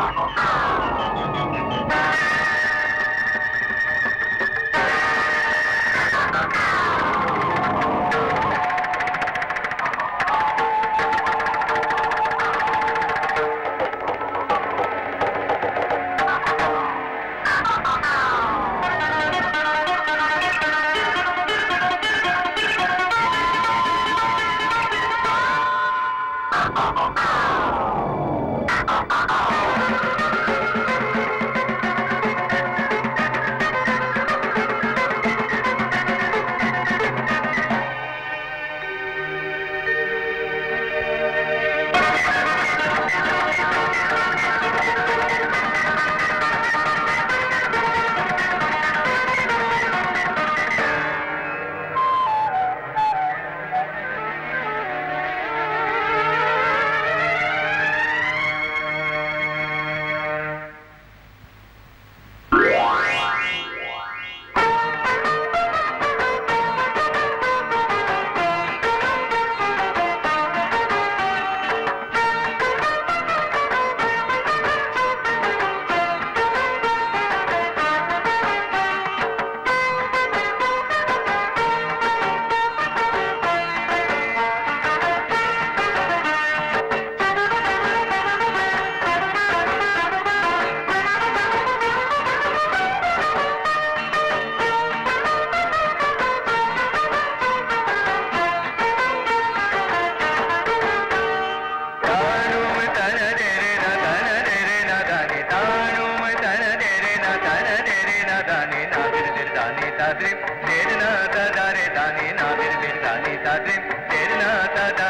Chicago. tani tadrim, terina tadare tani nadir bir tani tadrim, terina tadare